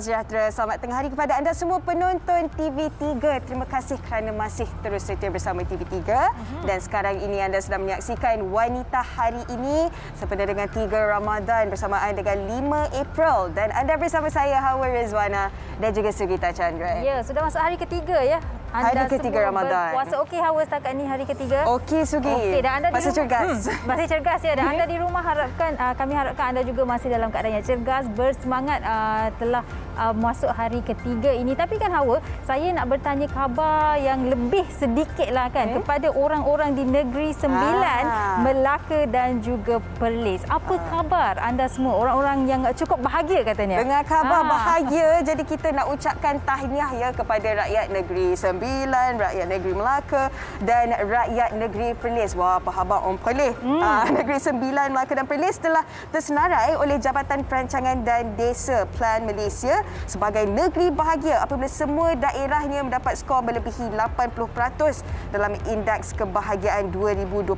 sejahtera. Selamat tengah hari kepada anda semua penonton TV3. Terima kasih kerana masih terus setia bersama TV3. Uh-huh. Dan sekarang ini anda sedang menyaksikan Wanita Hari Ini sempena dengan 3 Ramadan bersamaan dengan 5 April. Dan anda bersama saya Hawa Rizwana dan juga Sugita Chandra. Ya, sudah masuk hari ketiga ya. Anda hari ketiga Ramadan. Puasa okey Hawa setakat ni hari ketiga? Okey Sugi. Okey dan anda masih cergas. Hmm, masih cergas ya. Dan anda di rumah harapkan uh, kami harapkan anda juga masih dalam keadaan yang cergas, bersemangat uh, telah uh, masuk hari ketiga ini. Tapi kan Hawa, saya nak bertanya khabar yang lebih sedikit lah kan hmm? kepada orang-orang di Negeri Sembilan, ah. Melaka dan juga Perlis. Apa ah. khabar anda semua orang-orang yang cukup bahagia katanya? Dengan khabar ah. bahagia, jadi kita nak ucapkan tahniah ya kepada rakyat Negeri Sembilan rakyat negeri Melaka dan rakyat negeri Perlis. Wah, apa khabar Om Perlis? Hmm. Uh, negeri Sembilan, Melaka dan Perlis telah tersenarai oleh Jabatan Perancangan dan Desa Plan Malaysia sebagai negeri bahagia apabila semua daerahnya mendapat skor melebihi 80% dalam indeks kebahagiaan 2021.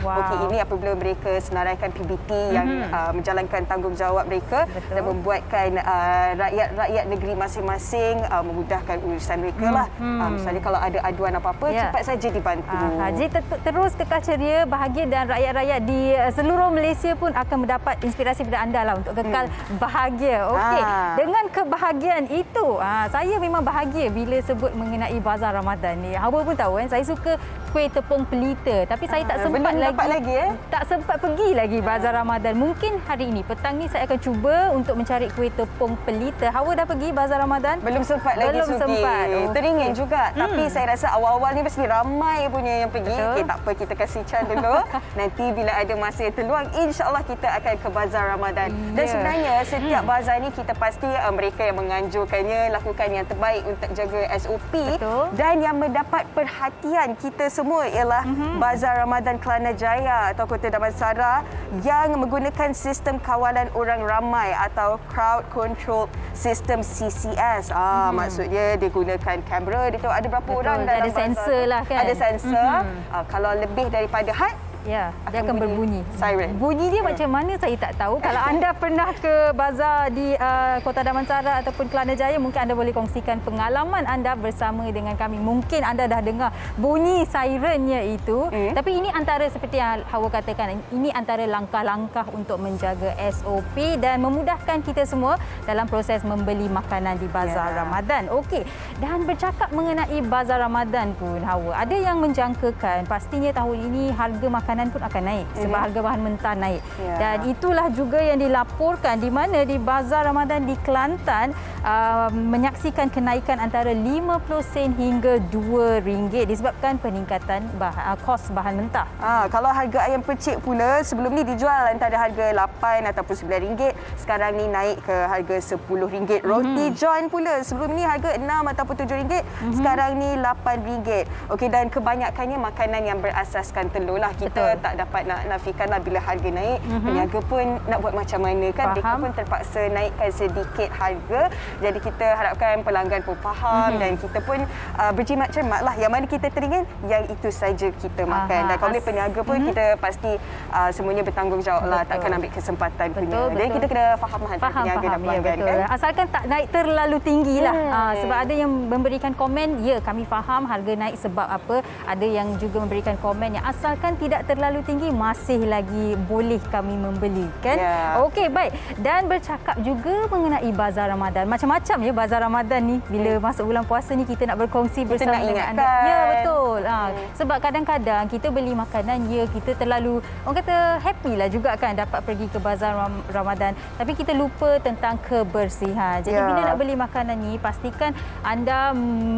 Wow. Okey, ini apabila mereka senaraikan PBT yang uh, menjalankan tanggungjawab mereka Betul. dan membuatkan uh, rakyat-rakyat negeri masing-masing uh, memudahkan urusan mereka hmm. lah. Hmm. Hmm. Misalnya kalau ada aduan apa-apa ya. cepat saja dibantu. Ah, Haji ter- terus kekal ceria, bahagia dan rakyat-rakyat di eh, seluruh Malaysia pun akan mendapat inspirasi daripada anda lah untuk kekal hmm. bahagia. Okey. Ah. Dengan kebahagiaan itu, ah, saya memang bahagia bila sebut mengenai bazar Ramadan ni. Hawa pun tahu kan, saya suka kuih tepung pelita tapi saya tak ah, sempat lagi, lagi eh? tak sempat pergi lagi bazar Ramadan. Mungkin hari ini petang ni saya akan cuba untuk mencari kuih tepung pelita. Hawa dah pergi bazar Ramadan? Belum sempat lagi Belum Suki. sempat. Teringin juga juga. Hmm. Tapi saya rasa awal-awal ni mesti ramai punya yang pergi. Okey, tak apa kita kasih can dulu. Nanti bila ada masa yang terluang, insya-Allah kita akan ke bazar Ramadan. Yeah. Dan sebenarnya setiap hmm. bazar ni kita pasti uh, mereka yang menganjurkannya lakukan yang terbaik untuk jaga SOP Betul. dan yang mendapat perhatian kita semua ialah hmm. Bazar Ramadan Kelana Jaya atau Kota Damansara yang menggunakan sistem kawalan orang ramai atau crowd control system CCS. Ah hmm. maksudnya dia gunakan kamera dia tahu ada berapa Betul. orang dalam ada sensor lah kan ada sensor mm-hmm. uh, kalau lebih daripada had Ya, dia akan berbunyi. Siren. Bunyi dia yeah. macam mana saya tak tahu. Kalau anda pernah ke bazar di uh, Kota Damansara ataupun Kelana Jaya, mungkin anda boleh kongsikan pengalaman anda bersama dengan kami. Mungkin anda dah dengar bunyi sirennya itu. Mm. Tapi ini antara seperti yang Hawa katakan, ini antara langkah-langkah untuk menjaga SOP dan memudahkan kita semua dalam proses membeli makanan di bazar yeah. Ramadan. Okey. Dan bercakap mengenai bazar Ramadan pun Hawa, ada yang menjangkakan pastinya tahun ini harga makanan makanan pun akan naik sebab mm. harga bahan mentah naik. Yeah. Dan itulah juga yang dilaporkan di mana di Bazar Ramadan di Kelantan uh, menyaksikan kenaikan antara 50 sen hingga RM2 disebabkan peningkatan bah- uh, kos bahan mentah. Ha, kalau harga ayam percik pula sebelum ni dijual antara harga 8 ataupun RM9, sekarang ni naik ke harga RM10. Roti mm. John pula sebelum ni harga RM6 ataupun RM7, mm-hmm. sekarang ni RM8. Okey dan kebanyakannya makanan yang berasaskan telur lah. Kita Betul. Tak dapat nak nafikanlah bila harga naik. Mm-hmm. Peniaga pun nak buat macam mana kan? Faham. Mereka pun terpaksa naikkan sedikit harga. Jadi kita harapkan pelanggan pun faham mm-hmm. dan kita pun uh, berjimat cermat lah. Yang mana kita teringin, yang itu saja kita makan. Aha. Dan kalau boleh peniaga pun mm-hmm. kita pasti uh, semuanya bertanggungjawab lah. Takkan ambil kesempatan betul, punya. Betul. Jadi kita kena faham lah faham, peniaga faham. dan pelanggan. Ya, kan? Asalkan tak naik terlalu tinggi lah. Hmm. Uh, sebab ada yang memberikan komen, ya kami faham harga naik sebab apa. Ada yang juga memberikan komen yang asalkan tidak terlalu tinggi masih lagi boleh kami membeli kan? Yeah. okey baik. Dan bercakap juga mengenai bazar Ramadan. Macam-macam ya bazar Ramadan ni. Bila hmm. masuk bulan puasa ni kita nak berkongsi kita bersama nak dengan anda. ya betul. Ha, hmm. sebab kadang-kadang kita beli makanan ya kita terlalu orang kata happy lah juga kan dapat pergi ke bazar Ramadan. Tapi kita lupa tentang kebersihan. Jadi yeah. bila nak beli makanan ni pastikan anda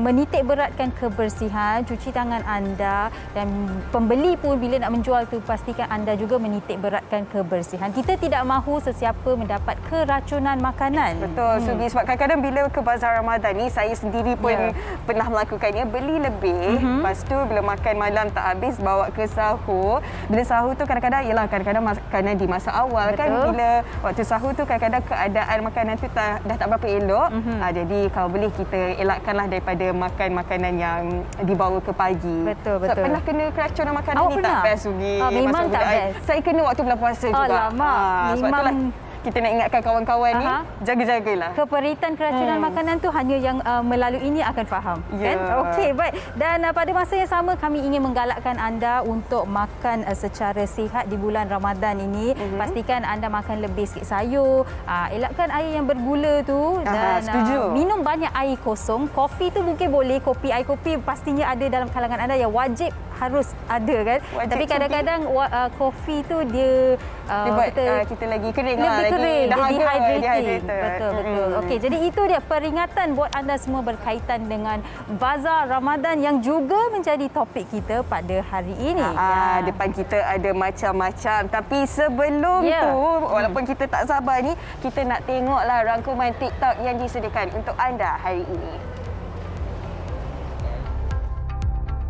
menitik beratkan kebersihan cuci tangan anda dan pembeli pun bila nak menjual tu pastikan anda juga menitik beratkan kebersihan. Kita tidak mahu sesiapa mendapat keracunan makanan. Betul, hmm. Sugi. Sebab kadang-kadang bila ke bazar Ramadan ni, saya sendiri pun yeah. pernah melakukannya. Beli lebih, mm-hmm. lepas tu bila makan malam tak habis, bawa ke sahur. Bila sahur tu kadang-kadang, yelah kadang-kadang makanan di masa awal kan. Betul. kan. Bila waktu sahur tu kadang-kadang keadaan makanan tu tak, dah tak berapa elok. Mm-hmm. Ha, jadi kalau boleh kita elakkanlah daripada makan makanan yang dibawa ke pagi. Betul, betul. So, pernah kena keracunan makanan Awak ni pernah? tak best Sugi? Oh, memang tak best. Saya kena waktu bulan puasa juga. Alamak, ha, sebab itulah kita nak ingatkan kawan-kawan ni jaga-jagalah. Keperitan keracunan hmm. makanan tu hanya yang uh, melalui ini akan faham yeah. kan. Okey baik. Dan uh, pada masa yang sama kami ingin menggalakkan anda untuk makan uh, secara sihat di bulan Ramadan ini. Uh-huh. Pastikan anda makan lebih sikit sayur, uh, elakkan air yang bergula tu dan uh, minum banyak air kosong. Kopi tu mungkin boleh, kopi air kopi pastinya ada dalam kalangan anda yang wajib harus ada kan. Wajib Tapi kadang-kadang uh, kopi tu dia uh, dia buat kita, uh, kita lagi kering lebih lah kering, dahaga, dehydrating. Dehydrated. Betul, betul. Hmm. Okey, jadi itu dia peringatan buat anda semua berkaitan dengan bazar Ramadan yang juga menjadi topik kita pada hari ini. Ah, ya. depan kita ada macam-macam. Tapi sebelum ya. tu, walaupun kita tak sabar ni, kita nak tengoklah rangkuman TikTok yang disediakan untuk anda hari ini.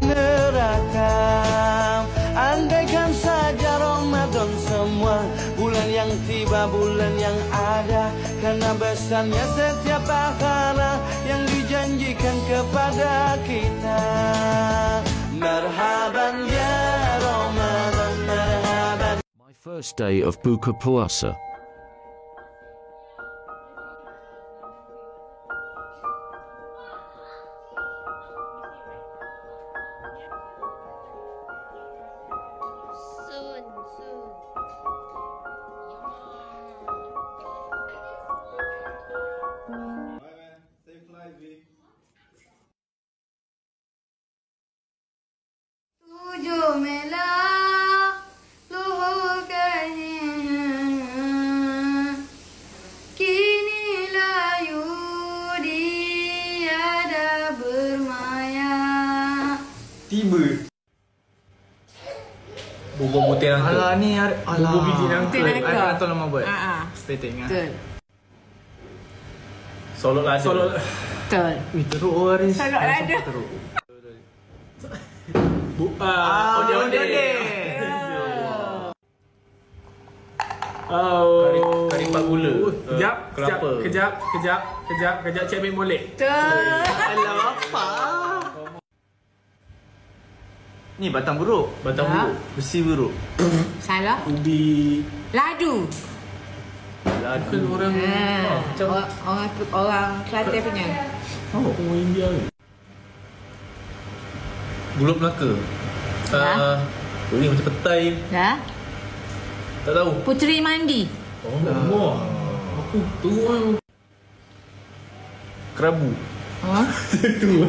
Neraka Andaikan saja Ramadan semua Bulan yang tiba, bulan yang ada Karena besarnya setiap pahala Yang dijanjikan kepada kita. Merhaban ya Ramadan, merhaban. First day of Buka Puasa Orang ni. Lah ada. Bu, ah, onde onde. Oh. Kari, kari pak gula. Uh, kejap, kejap, kejap, kejap, kejap, kejap, cek molek. Betul. Alah, apa? Ni batang buruk. Batang ha? buruk. Besi buruk. Salah. Ubi. Ladu. Ladu. Kan orang ha. macam orang orang, orang Kelantan punya. Oh, orang India ni. Gulung Melaka. Ha? Uh, ini macam petai. Ya. Tak tahu. Puteri Mandi. Oh, uh. Aku tu. Kerabu. Ha? tu.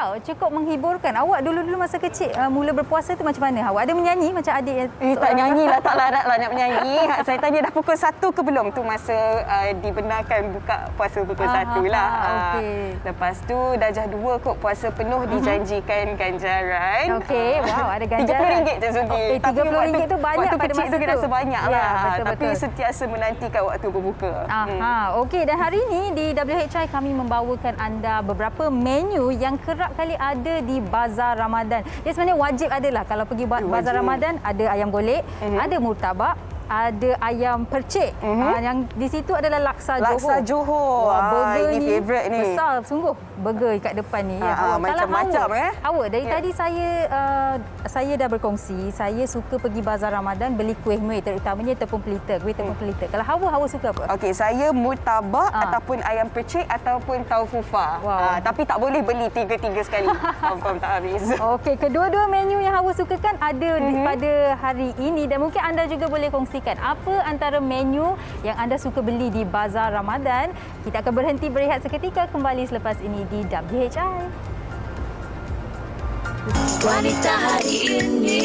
Wow, cukup menghiburkan. Awak dulu-dulu masa kecil uh, mula berpuasa tu macam mana? Awak ada menyanyi macam adik yang Eh, tak nyanyi lah, tak larat lah nak menyanyi. Saya tanya dah pukul satu ke belum tu masa uh, dibenarkan buka puasa pukul ah, satu lah. Okay. Uh, lepas tu darjah dua kot puasa penuh mhm. dijanjikan ganjaran. Okey, wow ada ganjaran. RM30 je Zugi. Okay, RM30 tu banyak pada masa tu. Waktu rasa banyak ya, lah. Betul, Tapi betul. sentiasa menantikan waktu berbuka. Aha, hmm. okey dan hari ini di WHI kami membawakan anda beberapa menu yang kerap kerap kali ada di bazar Ramadan. Dia sebenarnya wajib adalah kalau pergi bazar Ramadan ada ayam golek, uh-huh. ada murtabak, ada ayam percik. Uh-huh. Uh, yang di situ adalah laksa Johor. Laksa Johor. Wah, burger ah, ini ni favorite ni. Besar sungguh burger kat depan ni. Ya, uh, macam-macam eh. Awak dari yeah. tadi saya uh, saya dah berkongsi, saya suka pergi bazar Ramadan beli kuih muih terutamanya tepung pelita, kuih tepung hmm. pelita. Kalau Hawa Hawa suka apa? Okey, saya murtabak uh. ataupun ayam percik ataupun tahu fufa. Wow. Uh, tapi tak boleh beli tiga-tiga sekali. Confirm tak habis. Okey, kedua-dua menu yang Hawa sukakan ada mm-hmm. pada hari ini dan mungkin anda juga boleh kongsikan apa antara menu yang anda suka beli di bazar Ramadan. Kita akan berhenti berehat seketika kembali selepas ini di WHI. Wanita hari ini.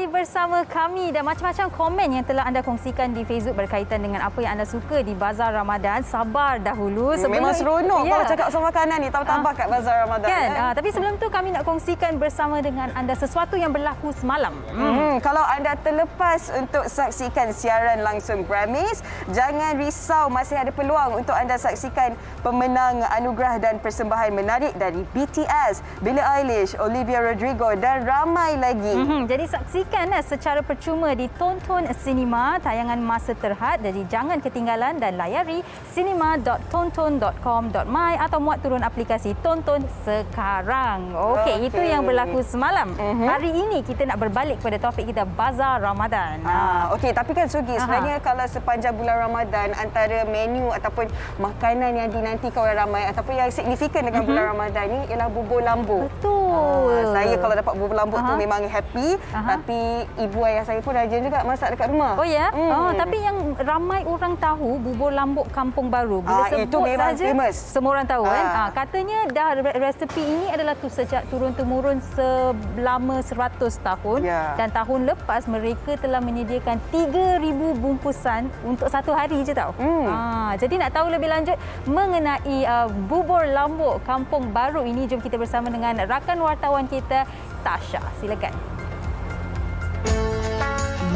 Kembali bersama kami dan macam-macam komen yang telah anda kongsikan di Facebook berkaitan dengan apa yang anda suka di Bazar Ramadan. Sabar dahulu. Sebelum Memang seronok ya. kalau cakap pasal makanan ni. Tambah-tambah uh, kat Bazar Ramadan. Kan? kan? Uh, tapi sebelum tu kami nak kongsikan bersama dengan anda sesuatu yang berlaku semalam. Hmm. Hmm. Kalau anda terlepas untuk saksikan siaran langsung Grammys, jangan risau masih ada peluang untuk anda saksikan pemenang anugerah dan persembahan menarik dari BTS, Billie Eilish, Olivia Rodrigo dan ramai lagi. Hmm. Jadi saksikan eh, secara percuma di Tonton Cinema tayangan masa terhad. Jadi jangan ketinggalan dan layari cinema.tonton.com.my atau muat turun aplikasi Tonton sekarang. Okey, okay. itu yang berlaku semalam. Uh-huh. Hari ini kita nak berbalik kepada topik kita Bazar Ramadan. Ah, okey, tapi kan Sugi, Aha. sebenarnya kalau sepanjang bulan Ramadan antara menu ataupun makanan yang dinantikan oleh ramai ataupun yang signifikan dengan uh-huh. bulan Ramadan ni ialah bubur lambu. Betul. Ah, saya kalau dapat bubur lambu tu memang happy, Aha. tapi ibu ayah saya pun rajin juga masak dekat rumah. Oh ya. Hmm. Oh, tapi yang ramai orang tahu bubur lambuk Kampung Baru. Bila ah, sebut itu memang saja, famous. Semua orang tahu kan? ah. kan. Ah, katanya dah resepi ini adalah tu sejak turun temurun selama 100 tahun yeah. dan tahun lepas mereka telah menyediakan 3000 bungkusan untuk satu hari je tau. Hmm. Ah, jadi nak tahu lebih lanjut mengenai uh, bubur lambuk Kampung Baru ini jom kita bersama dengan rakan wartawan kita Tasha. Silakan.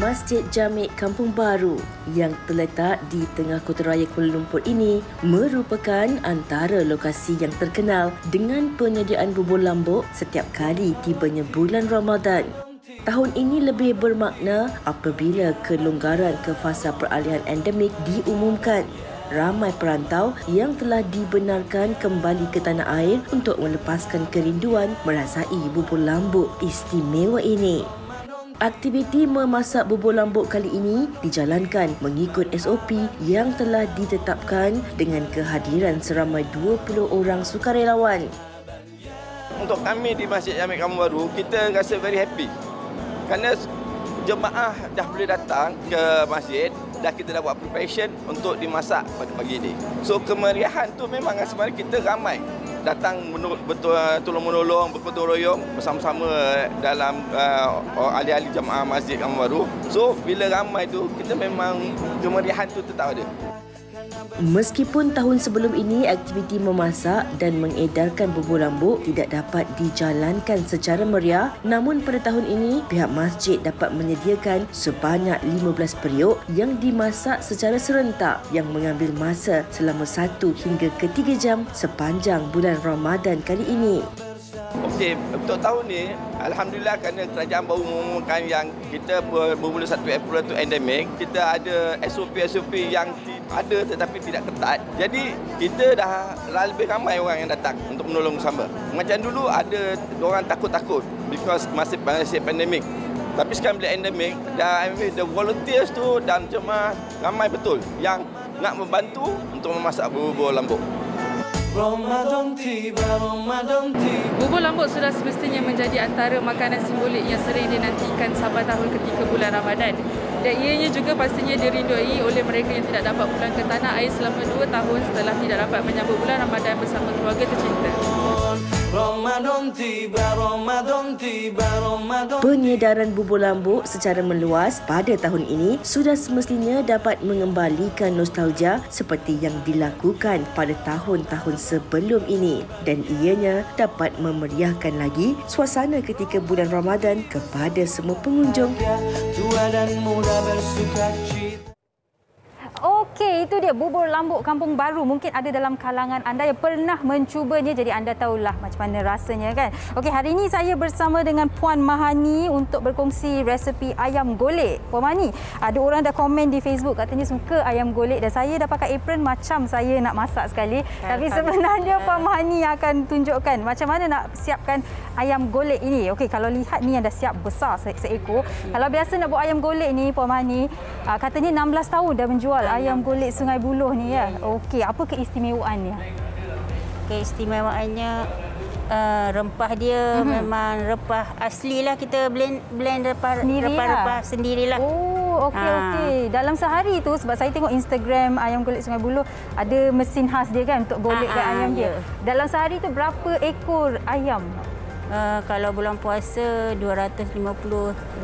Masjid Jamik Kampung Baru yang terletak di tengah kota raya Kuala Lumpur ini merupakan antara lokasi yang terkenal dengan penyediaan bubur lambuk setiap kali tibanya bulan Ramadan. Tahun ini lebih bermakna apabila kelonggaran ke fasa peralihan endemik diumumkan. Ramai perantau yang telah dibenarkan kembali ke tanah air untuk melepaskan kerinduan merasai bubur lambuk istimewa ini. Aktiviti memasak bubur lambuk kali ini dijalankan mengikut SOP yang telah ditetapkan dengan kehadiran seramai 20 orang sukarelawan. Untuk kami di Masjid Jamik Kampung Baru, kita rasa very happy. Kerana jemaah dah boleh datang ke masjid, dah kita dah buat preparation untuk dimasak pada pagi ini. So kemeriahan tu memang sebenarnya kita ramai datang betul tolong menolong bergotong royong bersama-sama dalam uh, ahli-ahli jemaah masjid Kampung Baru. So bila ramai tu kita memang kemeriahan tu tetap ada. Meskipun tahun sebelum ini aktiviti memasak dan mengedarkan bubur lambuk tidak dapat dijalankan secara meriah, namun pada tahun ini pihak masjid dapat menyediakan sebanyak 15 periuk yang dimasak secara serentak yang mengambil masa selama 1 hingga ke 3 jam sepanjang bulan Ramadan kali ini. Okey, untuk tahun ni, Alhamdulillah kerana kerajaan baru mengumumkan yang kita bermula 1 April itu endemik, kita ada SOP-SOP yang ada tetapi tidak ketat. Jadi, kita dah lebih ramai orang yang datang untuk menolong sama. Macam dulu ada orang takut-takut because masih masih pandemik. Tapi sekarang bila endemik, dan the volunteers tu dan cuma ramai betul yang nak membantu untuk memasak bubur lambuk. Ramadan tiba, Ramadan tiba. Bubur lambuk sudah semestinya menjadi antara makanan simbolik yang sering dinantikan sampai tahun ketika bulan Ramadan. Dan ianya juga pastinya dirindui oleh mereka yang tidak dapat pulang ke tanah air selama dua tahun setelah tidak dapat menyambut bulan Ramadan bersama keluarga tercinta. Ramadan tiba, Ramadan tiba, Ramadan Penyedaran bubur lambuk secara meluas pada tahun ini sudah semestinya dapat mengembalikan nostalgia seperti yang dilakukan pada tahun-tahun sebelum ini dan ianya dapat memeriahkan lagi suasana ketika bulan Ramadan kepada semua pengunjung. Tua dan muda bersuka cita. Okey, itu dia bubur lambuk kampung baru. Mungkin ada dalam kalangan anda yang pernah mencubanya jadi anda tahulah macam mana rasanya kan. Okey, hari ini saya bersama dengan Puan Mahani untuk berkongsi resepi ayam golek. Puan Mahani, ada orang dah komen di Facebook katanya suka ayam golek dan saya dah pakai apron macam saya nak masak sekali. Tapi sebenarnya Puan Mahani akan tunjukkan macam mana nak siapkan ayam golek ini. Okey, kalau lihat ni yang dah siap besar se seekor. Kalau biasa nak buat ayam golek ni Puan Mahani, uh, katanya 16 tahun dah menjual ayam golek Sungai Buloh ni ya. Okey, apa keistimewaannya? Keistimewaannya uh, rempah dia mm-hmm. memang rempah asli lah kita blend blend rempah Sendiri rempah-rempah lah. sendirilah. Oh, okey ha. okey. Dalam sehari tu sebab saya tengok Instagram ayam golek Sungai Buloh ada mesin khas dia kan untuk golekkan ha, ayam dia. Ya. Dalam sehari tu berapa ekor ayam? Uh, kalau bulan puasa 250,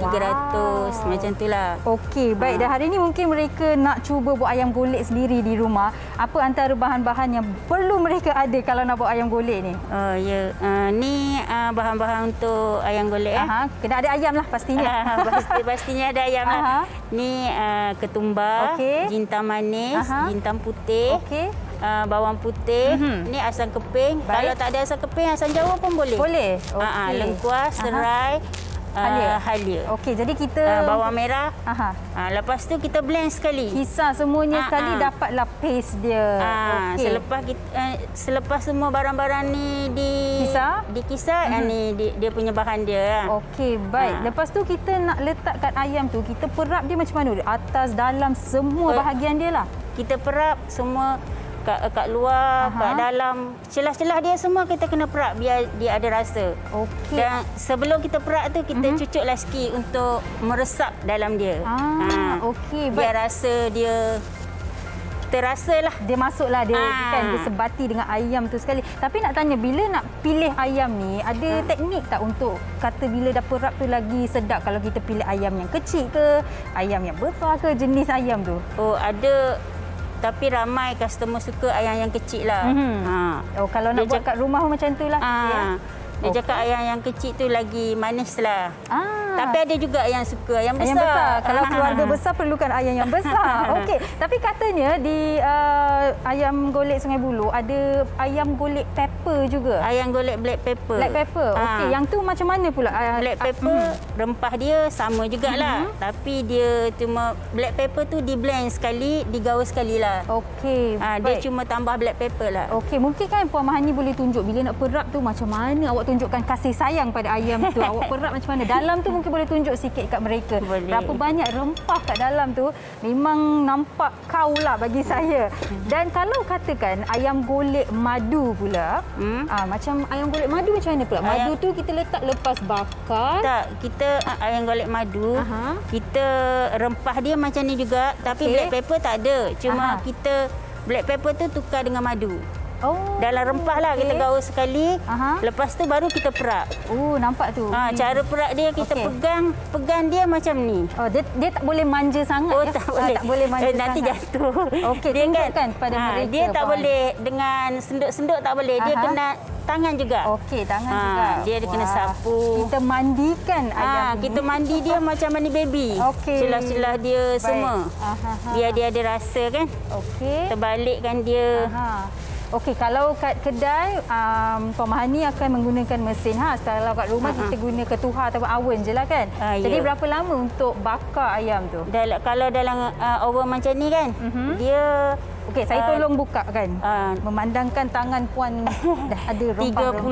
300 macam itulah. Okey, baik. Dan hari ini mungkin mereka nak cuba buat ayam golek sendiri di rumah. Apa antara bahan-bahan yang perlu mereka ada kalau nak buat ayam golek ni? Oh ya, uh, ni uh, bahan-bahan untuk ayam golek eh. Aha, kena ada ayam lah pastinya. Ah, pasti pastinya ada ayam lah. Aha. Ni uh, ketumbar, Okey. jintan manis, Aha. jintan putih. Okey. Uh, bawang putih, Mhm. ni asam keping. Baik. Kalau tak ada asam keping, asam jawa pun boleh. Boleh? Ah, ah, Okey. lengkuas, Aha. serai, uh, Halia. halia. Okey, jadi kita Uh, bawang merah. Aha. Uh, lepas tu kita blend sekali. Kisar semuanya Ah, sekali ah. dapatlah paste dia. Ah, Okey. selepas kita uh, selepas semua barang-barang ni di Kisar? dikisar mm ni dia, dia punya bahan dia. Okey, baik. Ah. Lepas tu kita nak letakkan ayam tu, kita perap dia macam mana? Atas, dalam, semua Per- bahagian dia lah. Kita perap semua kat, kat luar, Aha. kat dalam. Celah-celah dia semua kita kena perap biar dia ada rasa. Okey. Dan sebelum kita perap tu kita mm-hmm. cucuklah sikit untuk meresap dalam dia. Ah, okey, Biar baik. rasa dia terasa lah. Dia masuklah dia Ah. kan dia sebati dengan ayam tu sekali. Tapi nak tanya bila nak pilih ayam ni ada Ah. teknik tak untuk kata bila dah perap tu lagi sedap kalau kita pilih ayam yang kecil ke, ayam yang besar ke jenis ayam tu? Oh, ada tapi ramai customer suka ayam yang kecil lah. Mhm. Ha. Oh kalau nak Dia buat kat rumah macam tu lah. Ah. ya? Dia Okey. cakap ayam yang kecil tu lagi manis lah. Ah. Tapi ada juga yang suka ayam besar. Ayam besar. Kalau keluarga besar perlukan ayam yang besar. Okey. Tapi katanya di uh, ayam golek Sungai Buloh ada ayam golek pepper juga. Ayam golek black pepper. Black pepper. Ah. Okey. Yang tu macam mana pula? Ah, Black ah, pepper mhm. rempah dia sama jugalah. Tapi dia cuma black pepper tu di blend sekali, digaul sekali lah. Okey. Ah, baik. dia cuma tambah black pepper lah. Okey, mungkin kan Puan Mahani boleh tunjuk bila nak perap tu macam mana awak tunjukkan kasih sayang pada ayam tu. awak perap macam mana? Dalam tu mungkin boleh tunjuk sikit kat mereka. Boleh. Berapa banyak rempah kat dalam tu memang nampak kau lah bagi saya. Dan kalau katakan ayam golek madu pula, Hmm? ah, macam ayam golek madu macam mana pula? Madu Ayam- tu kita letak lepas bakar. Tak, kita ah, ayam golek madu, Aha. kita rempah dia macam ni juga, tapi Okey. black pepper tak ada. Cuma Aha. kita black pepper tu tukar dengan madu. Oh. Dalam rempah lah kita okey. gaul sekali. Aha. Lepas tu baru kita perap. Oh, nampak tu. Ha, cara perap dia kita Okey. pegang, pegang dia macam ni. Oh, dia, dia tak boleh manja sangat Oh ya? tak Ah, boleh. tak boleh manja eh, nanti sangat. jatuh. Okey, tunjukkan pada ha, mereka, Dia tak Puan. boleh dengan senduk-senduk tak boleh. Dia kena tangan juga. Okey, tangan Ha, juga. dia ada kena sapu. Kita mandikan ayam Ha, ni. kita mandi dia macam mandi baby. Okey. Celah-celah dia Baik. semua. Aha, ha. Biar dia ada rasa kan. Okey. Kita balikkan dia. Aha. Okey, kalau kat kedai, um, Puan Mahani akan menggunakan mesin. Ha, kalau kat rumah Ha-ha. kita guna ketuhar atau oven je lah kan. Ah, Jadi ya. berapa lama untuk bakar ayam tu? Dalam, kalau dalam uh, oven macam ni kan, Mhm. dia Okey, saya Ah, tolong buka kan. ah. Memandangkan tangan Puan dah ada rempah-rempah.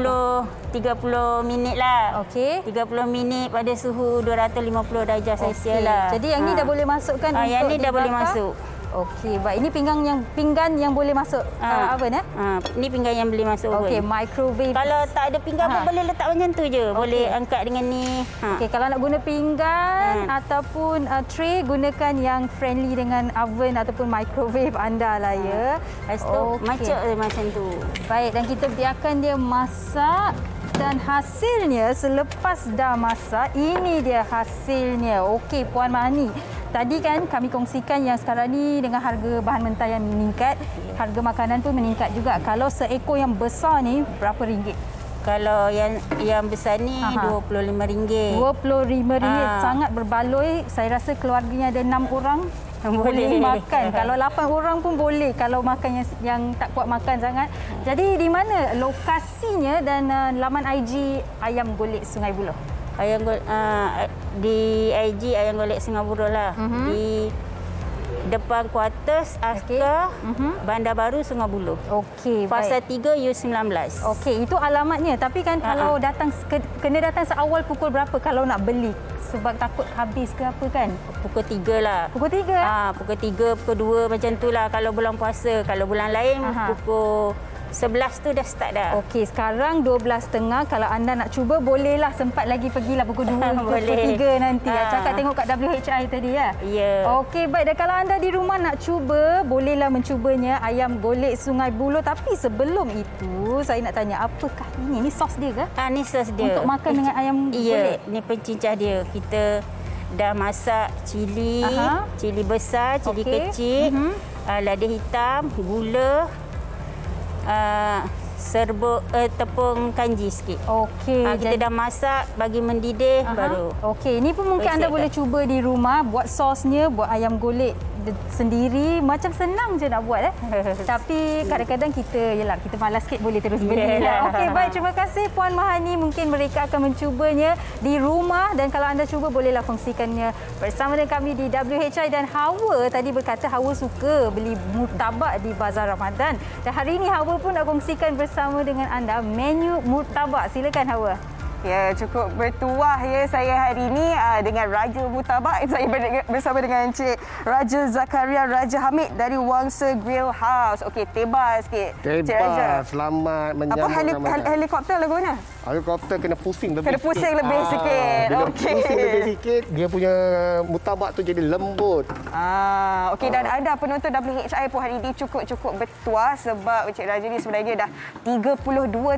30 30 minit lah. Okey. 30 minit pada suhu 250 darjah Celsius Okey. lah. Jadi yang ni Ha. dah boleh masukkan Ah, untuk yang ni dah boleh masuk. Okey, baik. Ini pinggan yang pinggan yang boleh masuk uh, Ah. oven eh? Ha, ni pinggan yang boleh masuk oven. Okey, microwave. Kalau tak ada pinggan pun Ha. boleh letak macam tu je. Boleh Okey. angkat dengan ni. Ha. Okey, kalau nak guna pinggan Hmm. ataupun uh, tray gunakan yang friendly dengan oven ataupun microwave anda lah ya. Lepas tu Okey. macam macam tu. Baik, dan kita biarkan dia masak dan hasilnya selepas dah masak, ini dia hasilnya. Okey, Puan Mahani. Tadi kan kami kongsikan yang sekarang ni dengan harga bahan mentah yang meningkat, harga makanan pun meningkat juga. Kalau seekor yang besar ni berapa ringgit? Kalau yang yang besar ni Aha. RM25. RM25 Ah. sangat berbaloi. Saya rasa keluarganya ada enam orang boleh Boleh. makan. Kalau lapan orang pun boleh kalau makan yang yang tak kuat makan sangat. Jadi di mana lokasinya dan uh, laman IG Ayam Golek Sungai Buloh? Ayam golek uh, di IG ayam golek Singapura lah. Mhm. Di depan kuartus Askar Mhm. Bandar Baru Sungai Buloh. Okey, Fasa baik. 3 U19. Okey, itu alamatnya. Tapi kan kalau datang ke- kena datang seawal pukul berapa kalau nak beli? Sebab takut habis ke apa kan? Pukul 3 lah. Pukul 3? Ah, pukul 3, pukul 2 macam tu lah kalau bulan puasa. Kalau bulan lain Aha. pukul 11 tu dah start dah. Okey, sekarang 12.30 kalau anda nak cuba bolehlah sempat lagi pergilah pukul 2 ke Boleh. pukul 3 nanti. Ha. Ha. Cakap tengok kat WHI tadi ya. Ya. Okey, baik. Dan kalau anda di rumah nak cuba, bolehlah mencubanya ayam golek Sungai Buloh. Tapi sebelum itu, saya nak tanya apakah ini? Ini sos dia ke? Ah ni sos dia. Untuk makan dengan ayam Ya, golek? ni pencincah dia. Kita dah masak cili, Aha. cili besar, cili Okey. kecil, Mhm. uh, lada hitam, gula, uh, serbuk uh, tepung kanji sikit. Okey. Ah, kita jadi- dah masak bagi mendidih Aha. baru. Okey, ini pun mungkin anda Siapkan. boleh cuba di rumah buat sosnya, buat ayam golek sendiri. Macam senang je nak buat eh. Tapi kadang-kadang kita yalah kita malas sikit boleh terus beli. Yalah. Okey, baik terima kasih Puan Mahani. Mungkin mereka akan mencubanya di rumah dan kalau anda cuba bolehlah kongsikannya bersama dengan kami di WHI dan Hawa tadi berkata Hawa suka beli murtabak di bazar Ramadan. Dan hari ini Hawa pun nak kongsikan bersama dengan anda menu murtabak. Silakan Hawa. Ya, cukup bertuah ya saya hari ini uh, dengan Raja Mutabak. Saya ber- bersama dengan Encik Raja Zakaria Raja Hamid dari Wangsa Grill House. Okey, tebas sikit. Encik Raja. Selamat Apa menyambut heli- Ramadan. hel- helikopter lagu mana? Helikopter kena pusing lebih Kena pusing sikit. lebih sikit. Bila Okey. pusing lebih sikit, dia punya mutabak tu jadi lembut. Ah, okey dan anda penonton WHI pun hari ini cukup-cukup bertuah sebab Encik Raja ni sebenarnya dah 32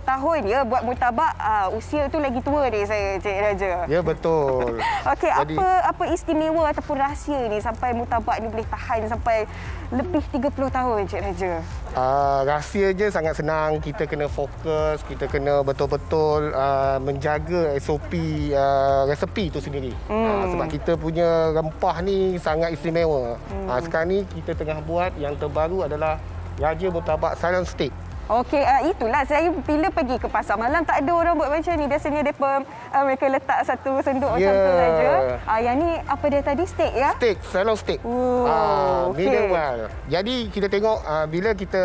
tahun ya buat mutabak. Ah, usia tu lagi tua ni saya Encik Raja. Ya betul. Okey, Jadi- apa apa istimewa ataupun rahsia ni sampai mutabak ni boleh tahan sampai lebih 30 tahun Encik Raja? Uh, rahsia je sangat senang. Kita kena fokus, kita kena betul-betul uh, menjaga SOP uh, resepi tu sendiri. Hmm. Uh, sebab kita punya rempah ni sangat istimewa. Hmm. Uh, sekarang ni kita tengah buat yang terbaru adalah Raja Mutabak Silent Steak. Okey, uh, itulah saya bila pergi ke pasar malam tak ada orang buat macam ni. Biasanya depa uh, mereka letak satu senduk macam tu Ya. saja. Ah yang ni apa dia tadi steak ya? Steak, shallow steak. Oh, Ah, okey. medium well. Jadi kita tengok uh, bila kita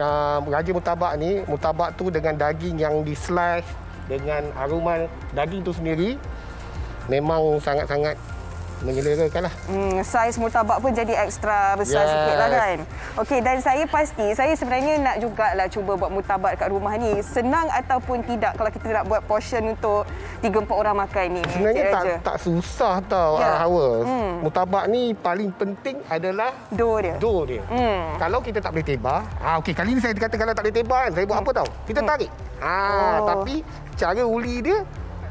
uh, raja mutabak ni, mutabak tu dengan daging yang di slash dengan aroma daging tu sendiri memang sangat-sangat menyelerakan lah. Hmm, saiz murtabak pun jadi ekstra besar Yes. sikit lah kan. Okey dan saya pasti, saya sebenarnya nak jugalah cuba buat murtabak kat rumah ni. Senang ataupun tidak kalau kita nak buat portion untuk 3-4 orang makan ni. Sebenarnya tak Raja. tak susah tau Ya. yeah. Hawa. Hmm. Mutabak ni paling penting adalah dough dia. Dough dia. Hmm. Kalau kita tak boleh tebar, ah okey kali ni saya kata kalau tak boleh tebar kan, saya buat apa tau? Kita tarik. Ah Oh. tapi cara uli dia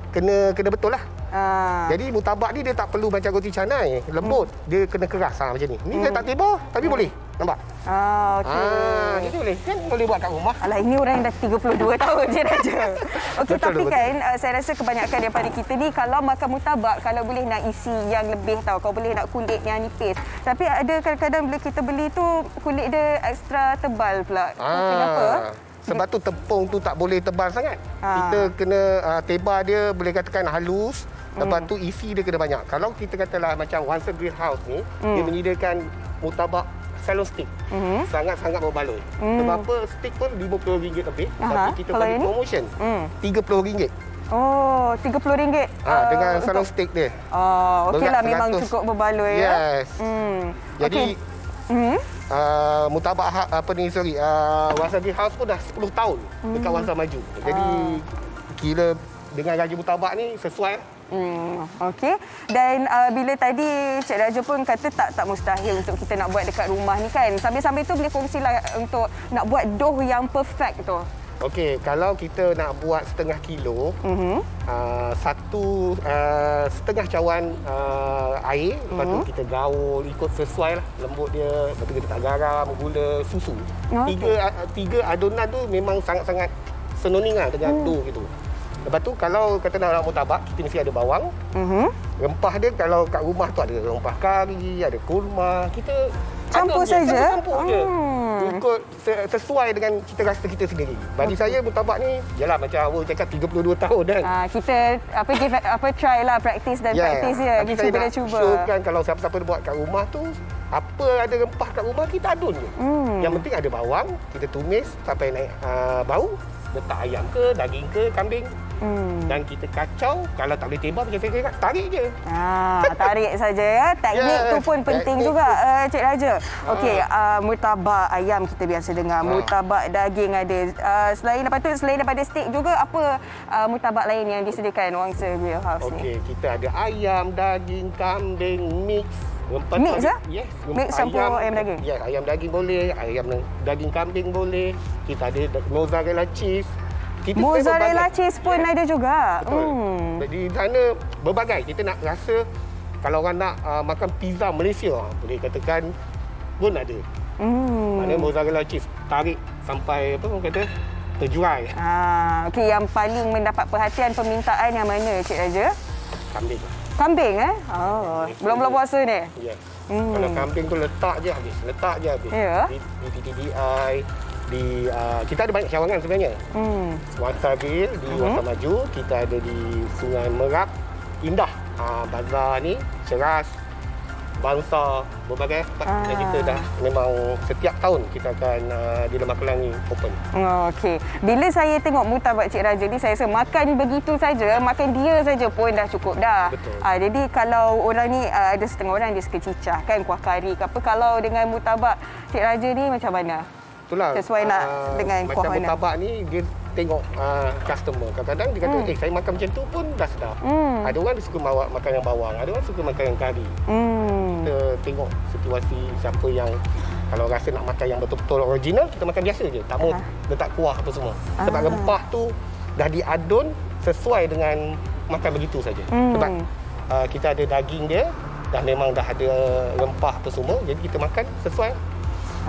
kena kena betul lah. Ah. Jadi mutabak ni dia tak perlu macam roti canai, lembut. Hmm. Dia kena keras ha, macam ni. Ni saya tak tebar tapi boleh. Nampak? Ah, okey. Ah, gitu boleh. Kan boleh buat kat rumah. Alah ini orang yang dah 32 tahun je Raja. Okey tapi betul. kan uh, saya rasa kebanyakan daripada kita ni kalau makan mutabak kalau boleh nak isi yang lebih tahu kalau boleh nak kulit yang nipis. Tapi ada kadang-kadang bila kita beli tu kulit dia ekstra tebal pula. Kenapa? Sebab tu tepung tu tak boleh tebal sangat. Ah. Kita kena uh, tebar dia boleh katakan halus. Lepas tu isi dia kena banyak. Kalau kita katalah macam Once Grill House ni, Hmm. dia menyediakan mutabak salon stick. Mhm. Sangat-sangat berbaloi. Hmm. Sebab apa stick pun RM50 lebih. Aha, Tapi kita bagi promotion. Hmm. RM30. Oh, RM30. Ha, dengan salon stick dia. Oh, okeylah memang 100. cukup berbaloi ya. Yes. Hmm. Jadi Hmm. uh, mutabak ha, apa ni sorry uh, Wasabi House pun dah 10 tahun dekat Hmm. Wasa Maju. Jadi kira dengan Raja Mutabak ni sesuai Hmm, okey. Dan uh, bila tadi Cik Raja pun kata tak tak mustahil untuk kita nak buat dekat rumah ni kan. Sambil-sambil tu boleh kongsilah untuk nak buat dough yang perfect tu. Okey, kalau kita nak buat setengah kilo, Mhm. uh, satu uh, setengah cawan uh, air, lepas tu Mhm. kita gaul ikut sesuai lah lembut dia, lepas tu kita letak garam, gula, susu. Okey. Tiga uh, tiga adunan tu memang sangat-sangat senoning lah dengan Hmm. dough gitu. Lepas tu kalau kata nak mutabak, kita mesti ada bawang. Mhm. Rempah dia kalau kat rumah tu ada rempah kari, ada kurma. Kita Campur je, saja? Campur je. Hmm. Ikut se- sesuai dengan cita rasa kita sendiri. Bagi saya mutabak ni, yalah macam awak cakap 32 tahun kan. Ah, kita apa give apa try lah practice dan Ya, practice je. tapi Kita cuba dan cuba. showkan kalau siapa-siapa buat kat rumah tu, apa ada rempah kat rumah kita adun je. Hmm. Yang penting ada bawang, kita tumis sampai naik uh, bau. letak ayam ke, daging ke, kambing. Hmm. Dan kita kacau, kalau tak boleh tebal macam saya tarik je. Ah, tarik saja ya. Teknik Yes, tu pun penting teknik juga uh, Cik Raja. Ah. Okey, uh, murtabak ayam kita biasa dengar. Murtabak daging ada. Uh, selain daripada tu, selain daripada steak juga apa uh, murtabak lain yang disediakan Wangsa Grill House ni? Okey, kita ada ayam, daging, kambing, mix. Rempah Mix, ah? Yes. Mix campur ayam daging? Ya, ayam daging boleh, ayam daging kambing boleh. Kita ada mozzarella cheese. Kita Mozzarella cheese pun ada juga. Betul. Hmm. Di sana berbagai. Kita nak rasa kalau orang nak uh, makan pizza Malaysia, boleh katakan pun ada. Hmm. Mana mozzarella cheese tarik sampai apa orang kata terjual. Ah, okey yang paling mendapat perhatian permintaan yang mana Cik Raja? Kambing. Kambing eh? Oh, belum-belum puasa ni. Yes. Hmm. Kalau kambing tu letak je habis. Letak je habis. Ya. Di, di TTDI, di uh, kita ada banyak cawangan sebenarnya. Hmm. Wangsa di. Wangsa Maju, kita ada di Sungai Merak. Indah. Uh, bazar ni ceras. Bangsa berbagai tempat Ah. yang kita dah memang setiap tahun kita akan uh, di Lemak Kelang ni open. Oh, Okey. Bila saya tengok murtabak Cik Raja ni, saya rasa makan begitu saja, makan dia saja pun dah cukup dah. Betul. Ah, jadi kalau orang ni, ah, ada setengah orang dia suka cicah kan, kuah kari ke apa. Kalau dengan murtabak Cik Raja ni macam mana? Itulah. Sesuai nak ah, dengan kuah Macam mana? murtabak ni dia tengok uh, customer. Kadang-kadang dia kata, Hmm. eh saya makan macam tu pun dah sedap. Hmm. Ada orang suka bawa makan yang bawang, ada orang suka makan yang kari. Hmm. Kita tengok situasi siapa yang kalau rasa nak makan yang betul-betul original, kita makan biasa je. Tak mau letak kuah apa semua. Sebab Ah. rempah tu dah diadun sesuai dengan makan begitu saja. Hmm. Sebab uh, kita ada daging dia, dah memang dah ada rempah apa semua. Jadi kita makan sesuai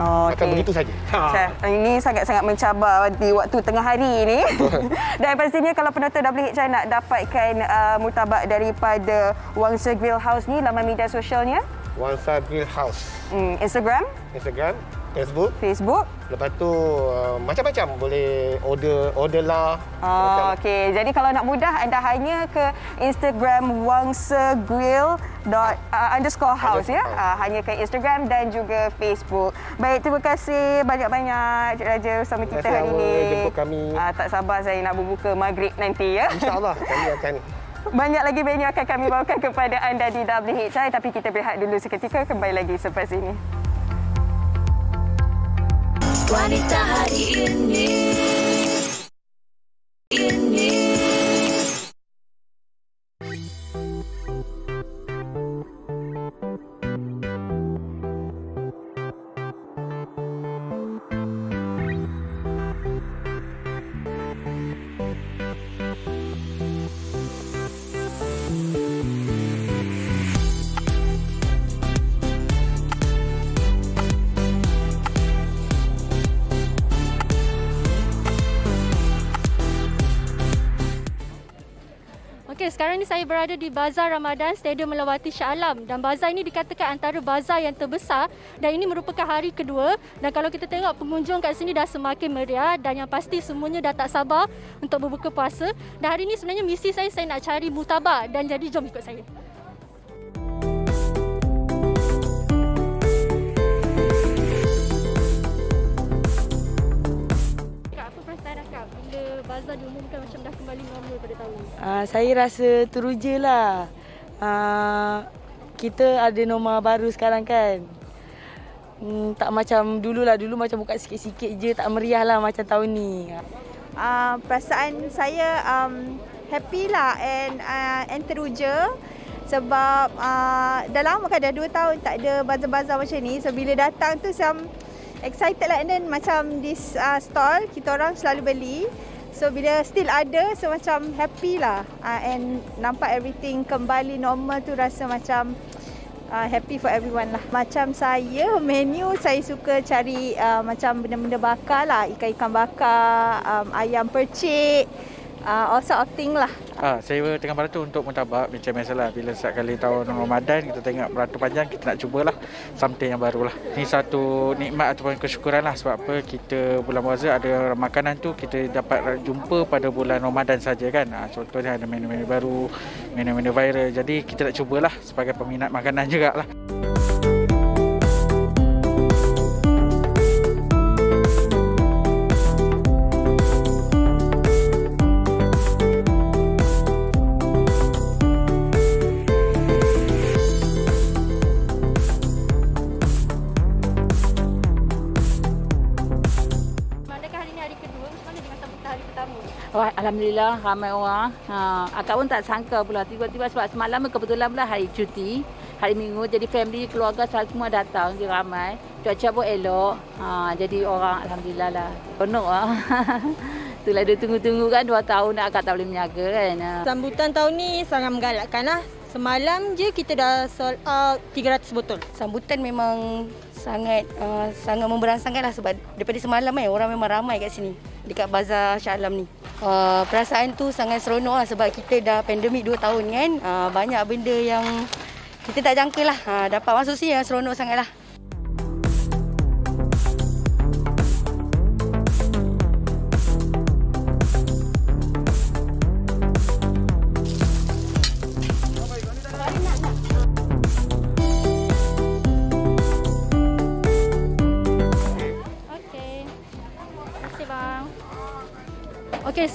Oh, okey. begitu saja. Ha. Syah, Ini sangat-sangat mencabar di waktu tengah hari ini. Dan pastinya kalau penonton WHI nak dapatkan uh, murtabak daripada Wangsa Grill House ni, laman media sosialnya, Wangsa Grill House. hmm, Instagram, Instagram, Facebook. Facebook. Lepas tu uh, macam-macam boleh order order lah. Oh, okey. Jadi kalau nak mudah, anda hanya ke Instagram Wangsa Grill dot uh, underscore house ya. Uh, hanya ke Instagram dan juga Facebook. Baik, terima kasih banyak-banyak Cik Raja bersama kita hari ini. jemput kami. Uh, tak sabar saya nak berbuka maghrib nanti ya. InsyaAllah kami akan Banyak lagi menu akan kami bawakan kepada anda di WHI tapi kita berehat dulu seketika kembali lagi selepas ini. Wanita hari ini sekarang ni saya berada di Bazar Ramadan Stadium Melawati Shah Alam. Dan bazar ini dikatakan antara bazar yang terbesar dan ini merupakan hari kedua. Dan kalau kita tengok pengunjung kat sini dah semakin meriah dan yang pasti semuanya dah tak sabar untuk berbuka puasa. Dan hari ini sebenarnya misi saya saya nak cari murtabak dan jadi jom ikut saya. Bila bazar diumumkan macam dah kembali normal pada tahun? Uh, saya rasa teruja lah. Uh, kita ada norma baru sekarang kan. Hmm, tak macam dulu lah. Dulu macam buka sikit-sikit je. Tak meriah lah macam tahun ni. Uh, perasaan saya um, happy lah and, uh, and teruja sebab uh, dah lama kan dah 2 tahun tak ada bazar-bazar macam ni. So bila datang tu macam excited lah and then macam this uh, stall kita orang selalu beli. So bila still ada so macam happy lah uh, and nampak everything kembali normal tu rasa macam uh, happy for everyone lah. Macam saya menu saya suka cari uh, macam benda-benda bakar lah, ikan-ikan bakar, um, ayam percik, uh, all sort of thing lah. Ah, saya tengah beratur untuk murtabak macam biasalah bila setiap kali tahun Ramadan kita tengok beratur panjang kita nak cubalah something yang barulah. Ini satu nikmat ataupun kesyukuran lah sebab apa kita bulan puasa ada makanan tu kita dapat jumpa pada bulan Ramadan saja kan. Ah, contohnya ada menu-menu baru, menu-menu viral. Jadi kita nak cubalah sebagai peminat makanan jugalah. Alhamdulillah ramai orang. Ha, akak pun tak sangka pula. Tiba-tiba sebab semalam kebetulan pula hari cuti. Hari minggu. Jadi family, keluarga semua datang. Jadi ramai. Cuaca pun elok. Ha, jadi orang Alhamdulillah lah. Penuh lah. Itulah dia tunggu-tunggu kan. Dua tahun dah akak tak boleh meniaga kan. Ha. Sambutan tahun ni sangat menggalakkan lah. Semalam je kita dah sold out 300 botol. Sambutan memang sangat uh, sangat memberangsangkan lah sebab daripada semalam kan orang memang ramai kat sini dekat Bazar Shah Alam ni. Uh, perasaan tu sangat seronok lah sebab kita dah pandemik 2 tahun kan. Uh, banyak benda yang kita tak jangka lah. Uh, dapat masuk sini yang seronok sangat lah.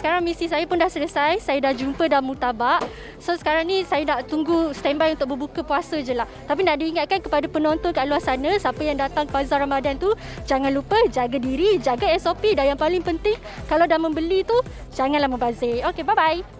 Sekarang misi saya pun dah selesai. Saya dah jumpa dah mutabak. So sekarang ni saya nak tunggu standby untuk berbuka puasa je lah. Tapi nak diingatkan kepada penonton kat luar sana, siapa yang datang Bazar Ramadan tu, jangan lupa jaga diri, jaga SOP dan yang paling penting, kalau dah membeli tu, janganlah membazir. Okey, bye-bye.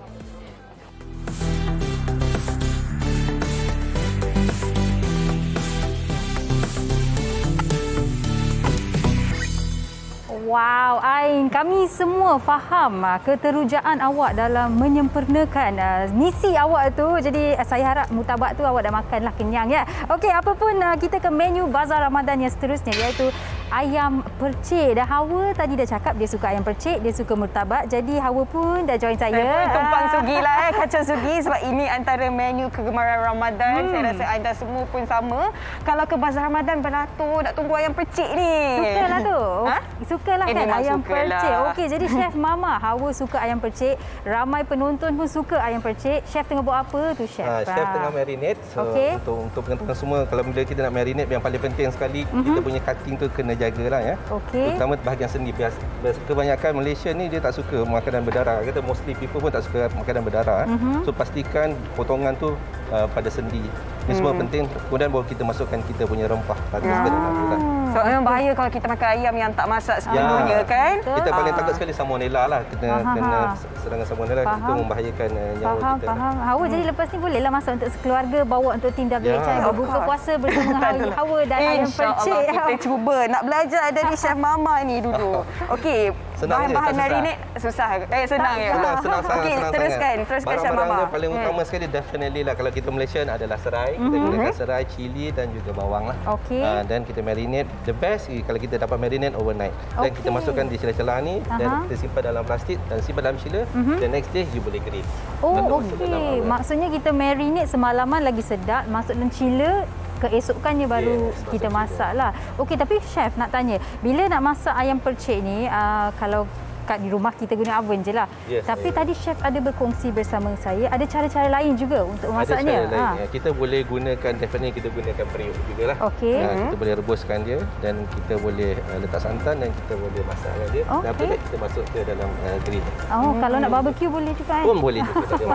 Wow, Ain, kami semua faham uh, keterujaan awak dalam menyempurnakan uh, misi awak tu. Jadi uh, saya harap mutabak tu awak dah makanlah kenyang ya. Okey, apa pun uh, kita ke menu bazar Ramadan yang seterusnya iaitu ayam percik. Dan Hawa tadi dah cakap dia suka ayam percik, dia suka murtabak. Jadi Hawa pun dah join saya. Saya pun tumpang sugi lah eh, kacang sugi sebab ini antara menu kegemaran Ramadan. Hmm. Saya rasa anda semua pun sama. Kalau ke bazar Ramadan beratur nak tunggu ayam percik ni. Sukalah tu. Ha? Suka lah kan memang ayam sukalah. percik. Okey, jadi chef Mama Hawa suka ayam percik. Ramai penonton pun suka ayam percik. Chef tengah buat apa tu chef? Ha, chef Ah. tengah marinate. So Okey. untuk untuk penonton semua kalau bila kita nak marinate yang paling penting sekali Mhm. kita punya cutting tu kena jagalah ya. Okey. Terutama bahagian sendi. Bias- bias- Kebanyakan Malaysia ni dia tak suka makanan berdarah. Kita mostly people pun tak suka makanan berdarah. Mhm. So pastikan potongan tu uh, pada sendi. Ini semua Hmm. penting. Kemudian baru kita masukkan kita punya rempah. Ah. ke dalam tu lah. So memang bahaya kalau kita makan ayam yang tak masak sepenuhnya kan. Kita paling Ah. takut sekali salmonella lah. Kena Aha. kena serangan salmonella itu Faham. membahayakan uh, nyawa Faham, kita. lah. faham. Hawa jadi lepas ni bolehlah masuk untuk sekeluarga bawa untuk tim WHI Ya. berbuka puasa bersama Hawa, Hawa dan ayam InsyaAllah percik. kita cuba nak belajar dari Chef Mama ni dulu. Okey, Senang je, bahan-bahan tak susah. marinate susah? Eh senang ya. Senang, senang sangat. Okey, teruskan, sangat. teruskan Barang-barang Mama. yang paling Hmm. utama sekali definitely lah kalau kita Malaysian adalah serai. Kita Mhm. gunakan serai, cili dan juga bawang lah. Okey. Ah, dan kita marinate. The best kalau kita dapat marinate overnight. Dan kita Okey. masukkan di celah-celah ni dan Aha. kita simpan dalam plastik dan simpan dalam chiller. Mhm. The next day you boleh grill. Oh, okey. Maksudnya kita marinate semalaman lagi sedap, masuk dalam chiller, keesokannya baru Yes, kita masak lah. Okey, tapi chef nak tanya, bila nak masak ayam percik ni, uh, kalau kat di rumah kita guna oven je lah. Yes, tapi ya. tadi chef ada berkongsi bersama saya, ada cara-cara lain juga untuk memasaknya. Ada cara lain. ya. Kita boleh gunakan definitely kita gunakan periuk jugalah. Okey. Ha, Mhm. kita boleh rebuskan dia dan kita boleh uh, letak santan dan kita boleh masakkan dia. Dan Okey. after that kita masuk ke dalam uh, grill. Oh, kalau nak barbecue boleh juga kan? Pun boleh juga. Okey.